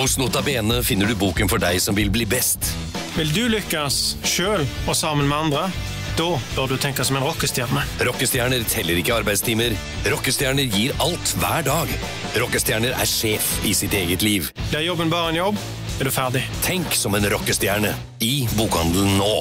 Hos Nota Bene finner du boken for deg som vil bli best. Vil du lykkes sjøl og sammen med andre? Da bør du tenke som en rockestjerne. Rockestjerner teller ikke arbeidstimer. Rockestjerner gir alt hver dag. Rockestjerner er sjef i sitt eget liv. Blir jobben bare en jobb, er du ferdig. Tenk som en rockestjerne i bokhandelen nå.